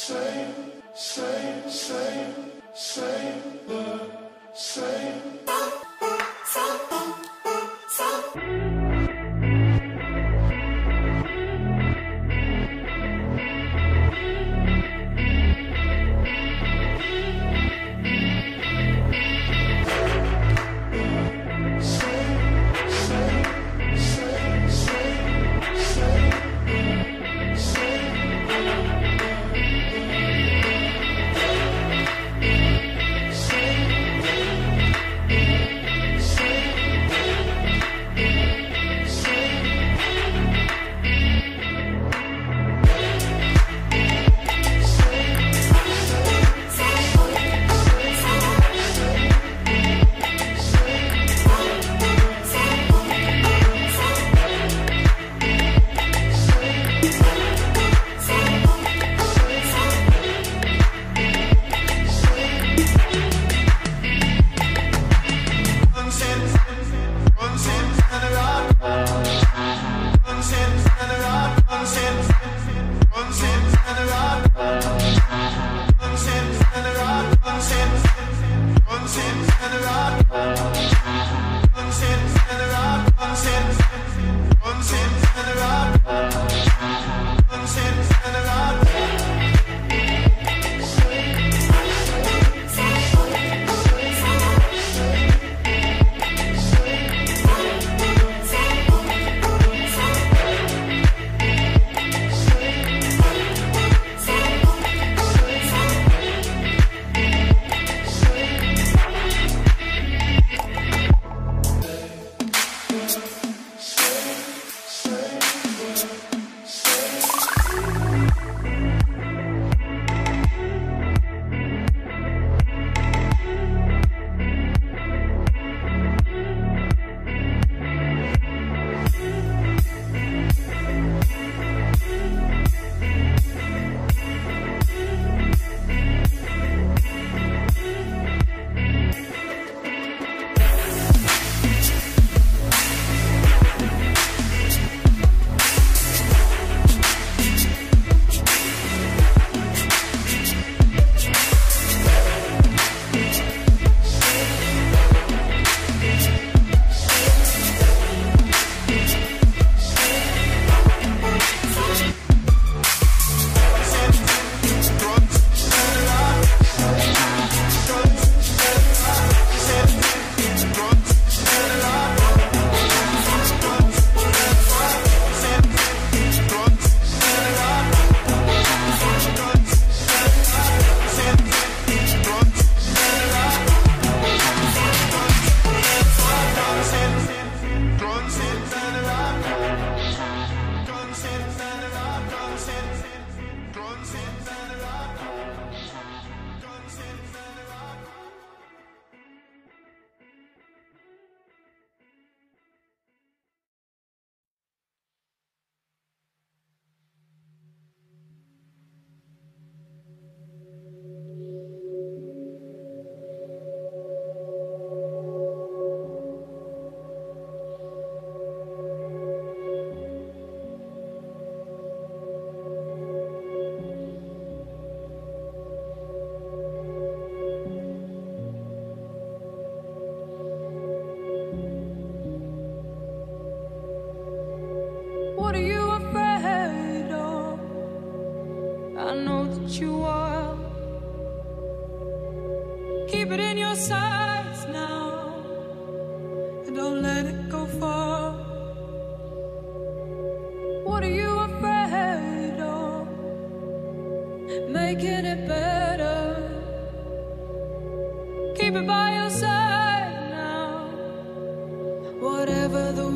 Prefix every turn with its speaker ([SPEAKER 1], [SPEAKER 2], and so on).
[SPEAKER 1] Say. whatever the